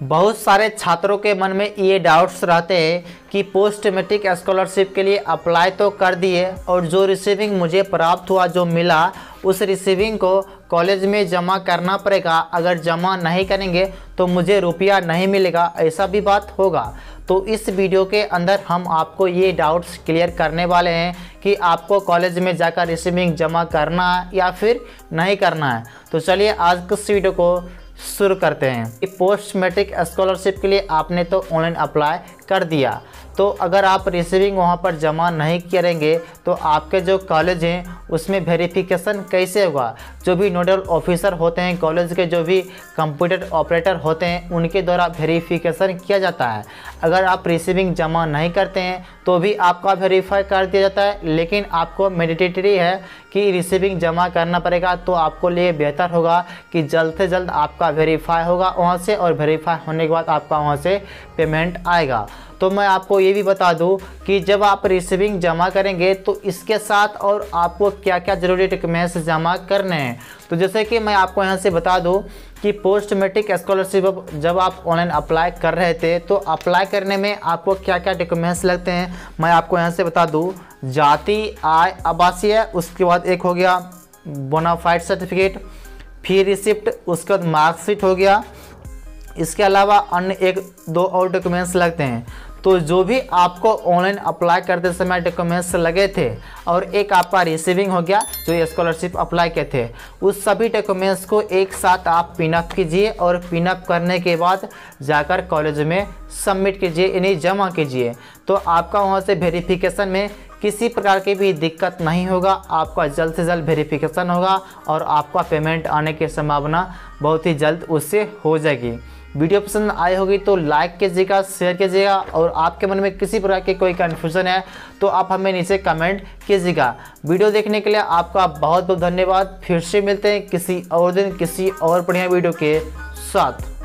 बहुत सारे छात्रों के मन में ये डाउट्स रहते हैं कि पोस्ट मेट्रिक स्कॉलरशिप के लिए अप्लाई तो कर दिए और जो रिसीविंग मुझे प्राप्त हुआ, जो मिला, उस रिसीविंग को कॉलेज में जमा करना पड़ेगा। अगर जमा नहीं करेंगे तो मुझे रुपया नहीं मिलेगा, ऐसा भी बात होगा। तो इस वीडियो के अंदर हम आपको ये डाउट्स क्लियर करने वाले हैं कि आपको कॉलेज में जाकर रिसीविंग जमा करना है या फिर नहीं करना है। तो चलिए आज के इस वीडियो को शुरू करते हैं। पोस्ट मेट्रिक स्कॉलरशिप के लिए आपने तो ऑनलाइन अप्लाई कर दिया। तो अगर आप रिसीविंग वहाँ पर जमा नहीं करेंगे तो आपके जो कॉलेज हैं, उसमें वेरिफिकेशन कैसे होगा? जो भी नोडल ऑफिसर होते हैं कॉलेज के जो भी कंप्यूटर ऑपरेटर होते हैं, उनके द्वारा वेरिफिकेशन किया जाता है। अगर आप रिसीविंग जमा नहीं करते हैं तो भी आपका वेरीफाई कर दिया जाता है। लेकिन आपको मेडिटेटरी है कि रिसीविंग जमा करना पड़ेगा तो आपको लिए बेहतर होगा कि जल्द से जल्द आपका वेरीफाई होगा वहाँ से और वेरीफाई होने के बाद आपका वहाँ से पेमेंट आएगा। तो मैं आपको ये भी बता दूँ कि जब आप रिसीविंग जमा करेंगे तो इसके साथ और आपको क्या क्या ज़रूरी डॉक्यूमेंट्स जमा करने हैं। तो जैसे कि मैं आपको यहाँ से बता दूँ कि पोस्ट मेट्रिक स्कॉलरशिप जब आप ऑनलाइन अप्लाई कर रहे थे तो अप्लाई करने में आपको क्या क्या डॉक्यूमेंट्स लगते हैं, मैं आपको यहाँ से बता दूँ। जाति, आय, आवासीय, उसके बाद एक हो गया बोनाफाइड सर्टिफिकेट फ़ी रिसिप्ट उसके बाद मार्कशीट हो गया इसके अलावा अन्य एक दो और डॉक्यूमेंट्स लगते हैं। तो जो भी आपको ऑनलाइन अप्लाई करते समय डॉक्यूमेंट्स लगे थे और एक आपका रिसीविंग हो गया, जो स्कॉलरशिप अप्लाई किए थे, उस सभी डॉक्यूमेंट्स को एक साथ आप पिनअप कीजिए और पिनअप करने के बाद जाकर कॉलेज में सबमिट कीजिए इन्हें जमा कीजिए। तो आपका वहाँ से वेरिफिकेशन में किसी प्रकार की भी दिक्कत नहीं होगा, आपका जल्द से जल्द वेरिफिकेशन होगा और आपका पेमेंट आने की संभावना बहुत ही जल्द उससे हो जाएगी। वीडियो पसंद आई होगी तो लाइक कीजिएगा, शेयर कीजिएगा और आपके मन में किसी प्रकार के कोई कन्फ्यूज़न है तो आप हमें नीचे कमेंट कीजिएगा। वीडियो देखने के लिए आपका बहुत बहुत धन्यवाद। फिर से मिलते हैं किसी और दिन, किसी और बढ़िया वीडियो के साथ।